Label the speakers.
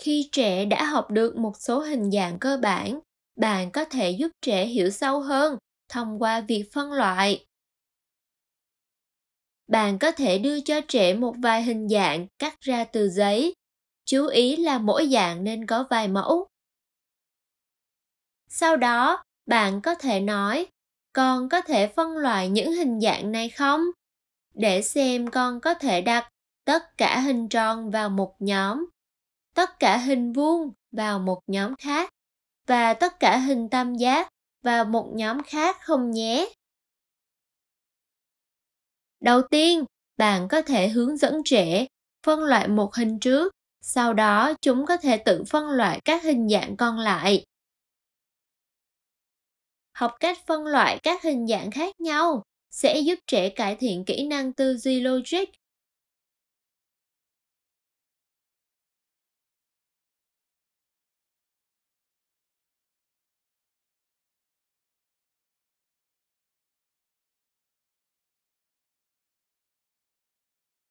Speaker 1: khi trẻ đã học được một số hình dạng cơ bản, bạn có thể giúp trẻ hiểu sâu hơn thông qua việc phân loại. Bạn có thể đưa cho trẻ một vài hình dạng cắt ra từ giấy. Chú ý là mỗi dạng nên có vài mẫu. Sau đó, bạn có thể nói, con có thể phân loại những hình dạng này không? để xem con có thể đặt tất cả hình tròn vào một nhóm tất cả hình vuông vào một nhóm khác và tất cả hình tam giác vào một nhóm khác không nhé. Đầu tiên, bạn có thể hướng dẫn trẻ phân loại một hình trước, sau đó chúng có thể tự phân loại các hình dạng còn lại. Học cách phân loại các hình dạng khác nhau sẽ giúp trẻ cải thiện kỹ năng tư duy logic